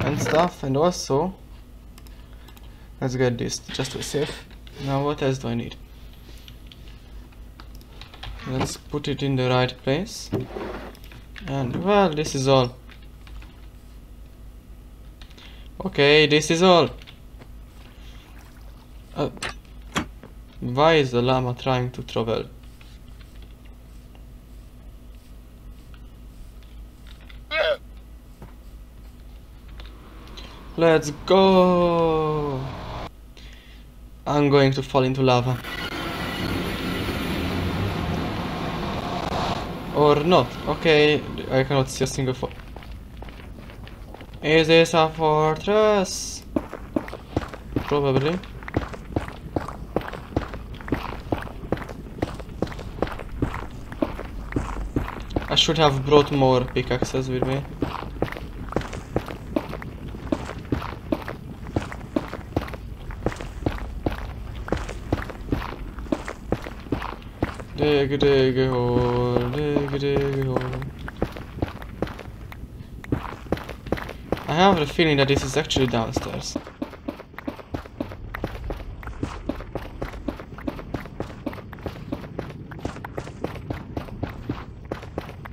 and stuff and also let's get this just to safe. Now what else do I need? Let's put it in the right place. And well this is all. Okay this is all. Uh, why is the llama trying to travel Let's go! I'm going to fall into lava. Or not. Okay, I cannot see a single fo- Is this a fortress? Probably. I should have brought more pickaxes with me. Dig, dig a hole, dig, dig hole. I have the feeling that this is actually downstairs.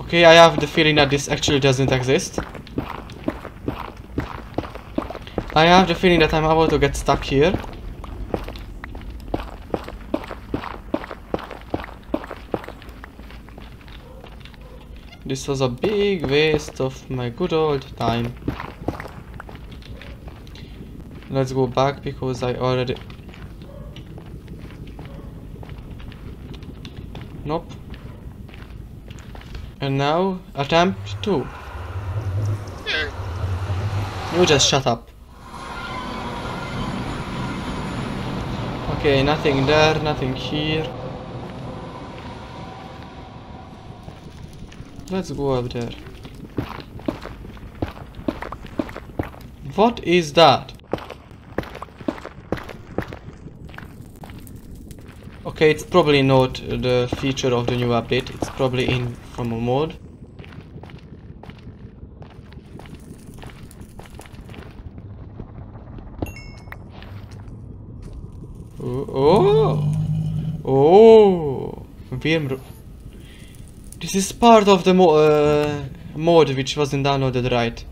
Okay, I have the feeling that this actually doesn't exist. I have the feeling that I'm about to get stuck here. This was a big waste of my good old time. Let's go back because I already... Nope. And now, attempt 2. You just shut up. Okay, nothing there, nothing here. Let's go up there. What is that? Okay, it's probably not the feature of the new update. It's probably in from a mod. Oh, oh, oh, VM. This is part of the mo uh, mod which wasn't downloaded right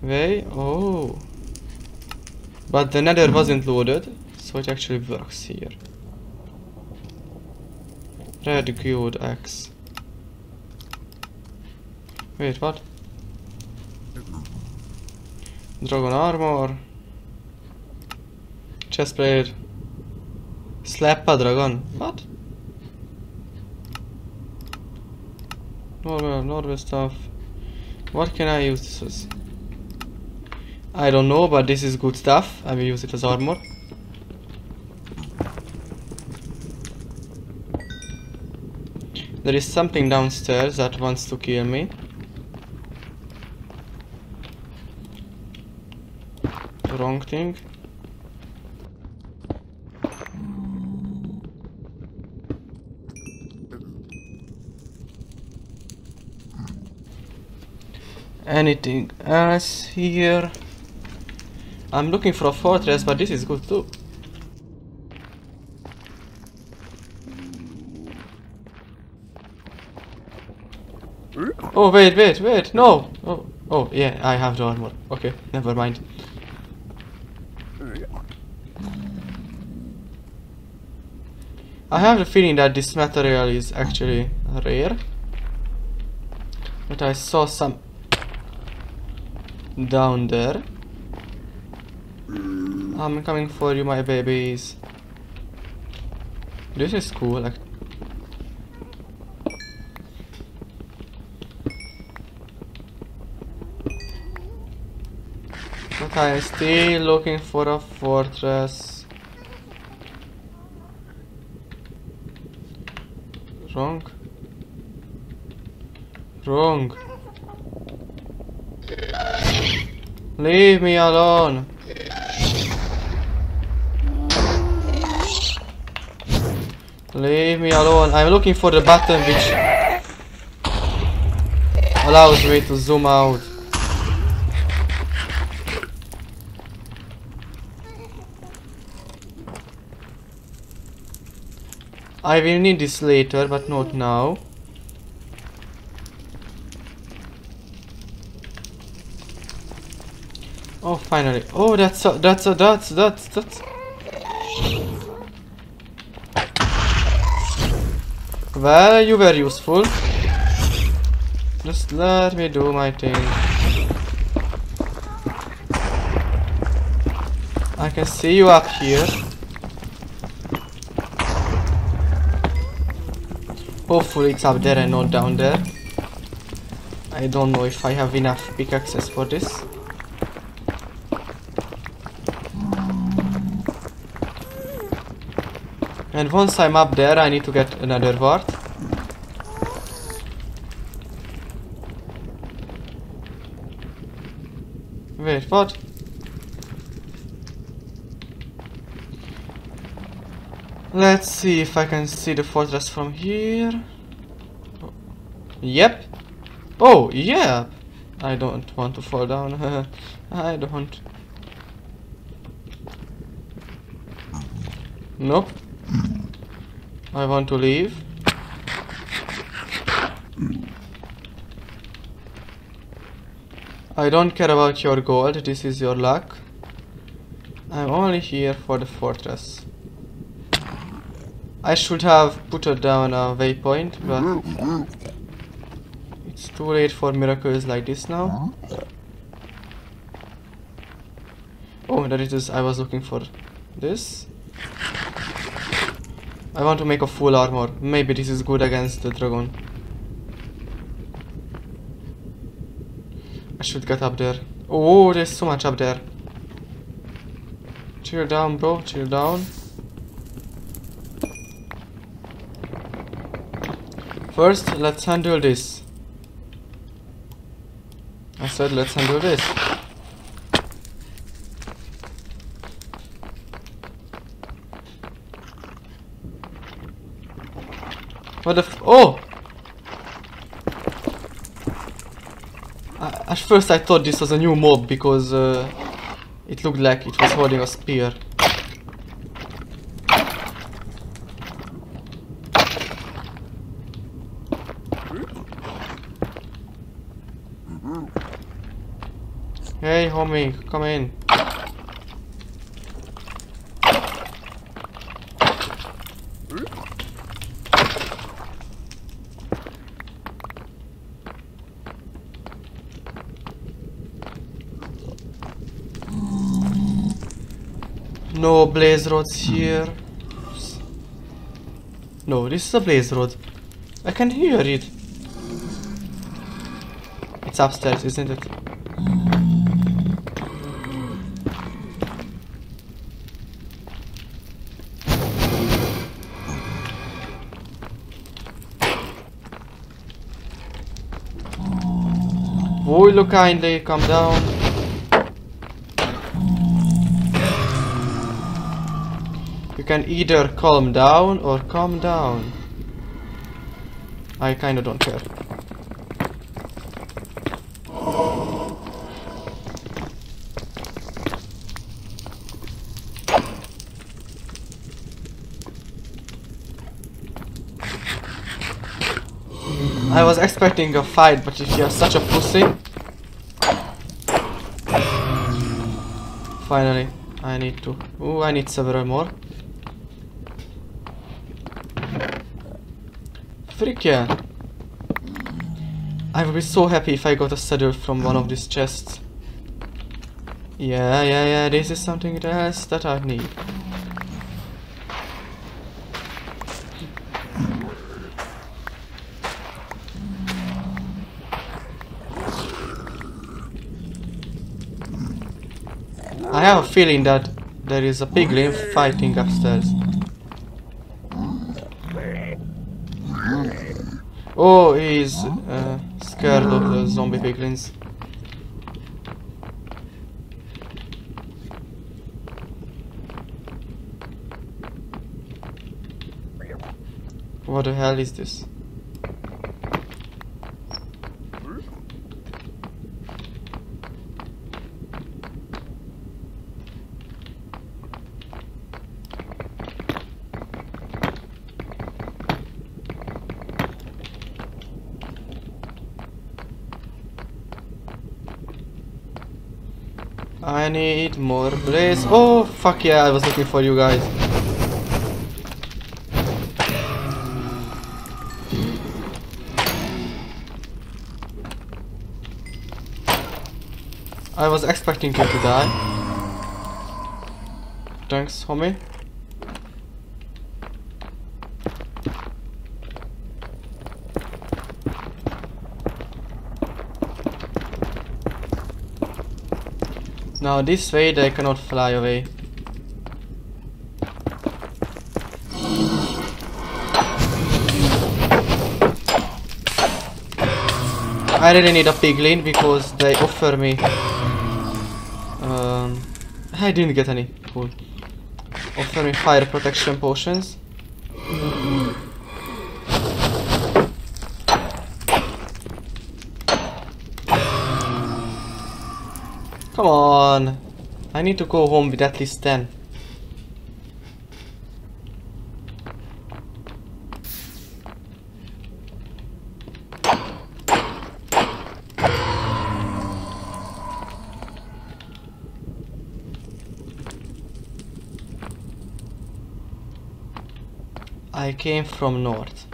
way. Oh, but the Nether wasn't loaded, so it actually works here. Red Guild axe. Wait, what? Dragon armor. Chestplate. Slap a dragon. What? Normal, normal stuff. What can I use this as? I don't know, but this is good stuff. I will use it as armor. There is something downstairs that wants to kill me. Wrong thing. Anything else here? I'm looking for a fortress, but this is good too. Oh wait, wait, wait, no! Oh, oh yeah, I have the armor. Okay, never mind. I have the feeling that this material is actually rare. But I saw some down there. I'm coming for you, my babies. This is cool. Like but I'm still looking for a fortress. Wrong. Wrong. Leave me alone. Leave me alone. I'm looking for the button which allows me to zoom out. I will need this later, but not now. Finally. Oh, that's a, that's a, that's, that's, that's. Well, you were useful. Just let me do my thing. I can see you up here. Hopefully it's up there and not down there. I don't know if I have enough pickaxes for this. And once I'm up there, I need to get another ward. Wait, what? Let's see if I can see the fortress from here. Yep. Oh, yeah. I don't want to fall down. I don't. Nope. I want to leave. I don't care about your gold, this is your luck. I'm only here for the fortress. I should have put down a waypoint, but it's too late for miracles like this now. Oh, it is. I was looking for this. I want to make a full armor. Maybe this is good against the dragon. I should get up there. Oh, there's so much up there. Chill down, bro. Chill down. First, let's handle this. I said let's handle this. What the f- Oh! at first I thought this was a new mob because uh, it looked like it was holding a spear. Hey homie, come in. No blaze rods here. No, this is a blaze rod. I can hear it. It's upstairs, isn't it? Look kindly, come down. Can either calm down or calm down. I kinda don't care. I was expecting a fight, but if you're such a pussy... Finally, I need to... Ooh, I need several more. Freak yeah. I would be so happy if I got a saddle from one of these chests. Yeah, yeah, yeah, this is something else that I need. I have a feeling that there is a piglin fighting upstairs. Oh, he's uh, scared of the zombie piglins. What the hell is this? I need more blaze. Oh, fuck yeah, I was looking for you guys. I was expecting you to die. Thanks, homie. Now this way they cannot fly away. I really need a piglin because they offer me um, I didn't get any. Cool. Offer me fire protection potions. Come on. I need to go home with at least 10. I came from north.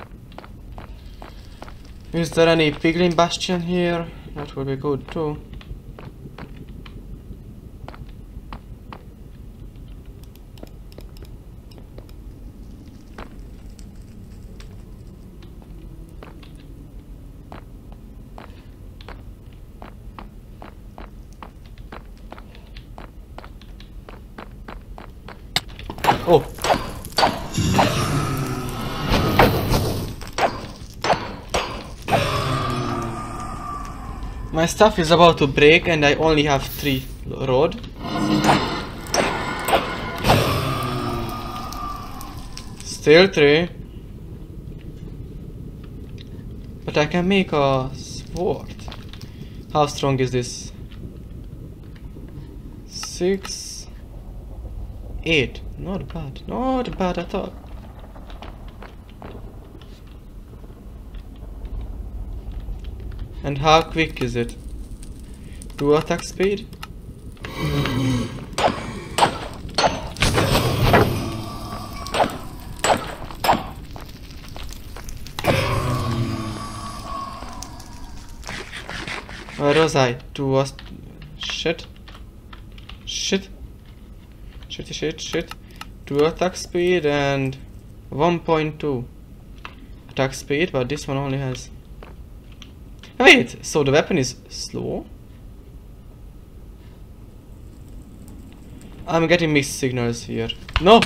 Is there any piglin bastion here? That would be good too. Oh, My stuff is about to break and I only have three rod. Still three. But I can make a sword. How strong is this? Six. Eight. Not bad. Not bad at all. And how quick is it? Two attack speed? Where was I? Two was... Shit. Shit. Shit, shit, shit. Two attack speed and 1.2 attack speed, but this one only has Wait, so the weapon is slow? I'm getting mixed signals here. No!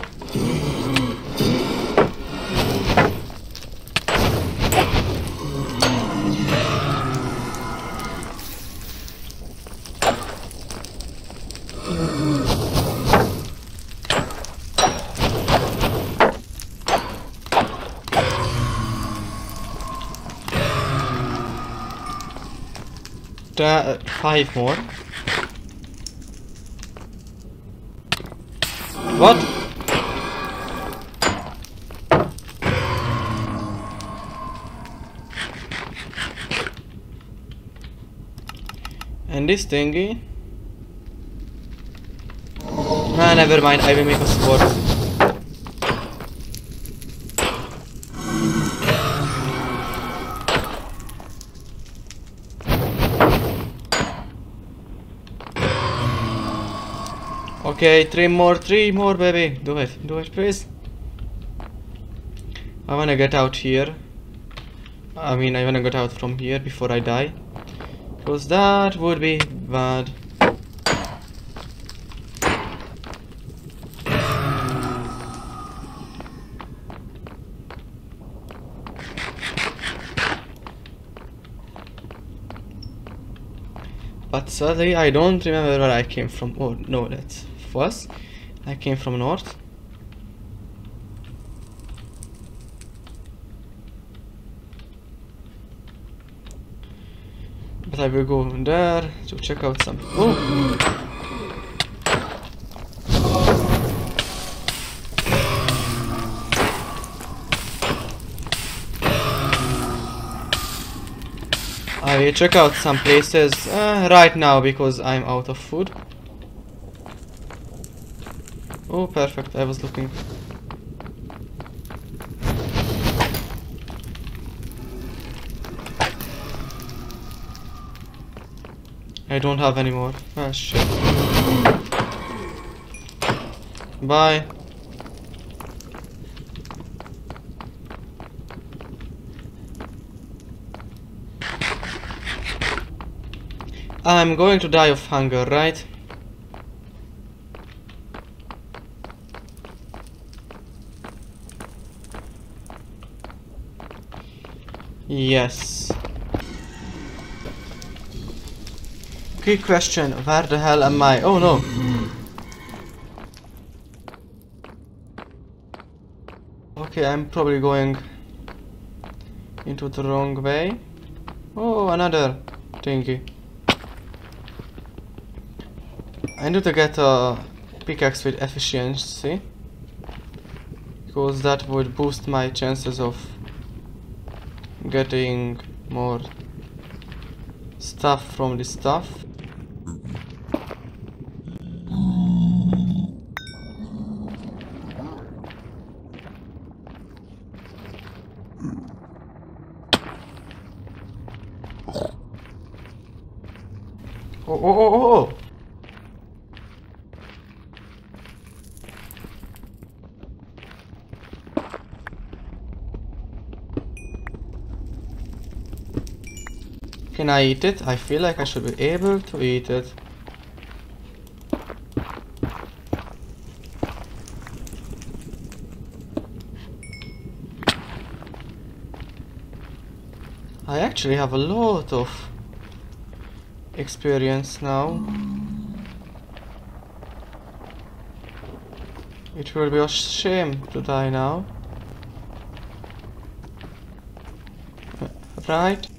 Five more. What? And this thingy? Ah, never mind, I will make a sword. Okay, three more, three more, baby. Do it, do it, please. I wanna get out here. I mean, I wanna get out from here before I die. Because that would be bad. But sadly, I don't remember where I came from. Oh, no, that's was. I came from north. But I will go there to check out some. Oh! I will check out some places uh, right now because I'm out of food. Oh, perfect. I was looking. I don't have any more. Ah, shit. Bye. I'm going to die of hunger, right? Yes. Key question, where the hell am I? Oh no. Okay, I'm probably going into the wrong way. Oh, another thingy. I need to get a pickaxe with efficiency because that would boost my chances of getting more stuff from this stuff. Oh, oh, oh, oh, oh! Can I eat it? I feel like I should be able to eat it. I actually have a lot of experience now. It will be a shame to die now. Right?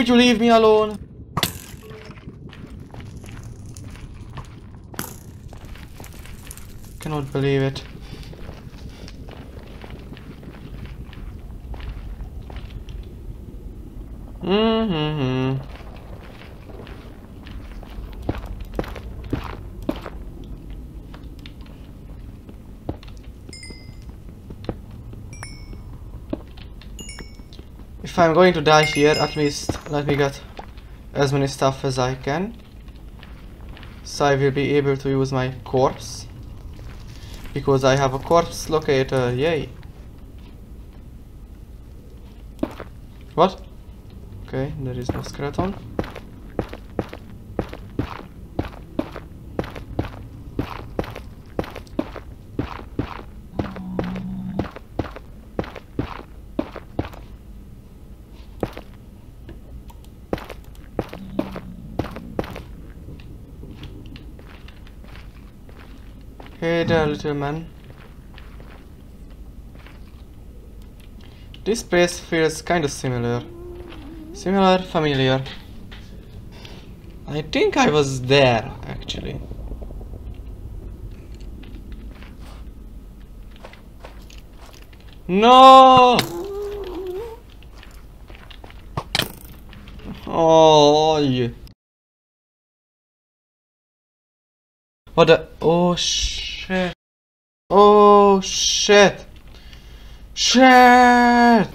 Could you leave me alone? Cannot believe it. Mm-hmm. I'm going to die here, at least let me get as many stuff as I can. So I will be able to use my corpse. Because I have a corpse locator, yay. What? Okay, there is no skeleton. Man. This place feels kind of similar. Similar, familiar. I think I was there, actually. No! Oh, yeah. What the? Oh shit! Oh shit! Shit!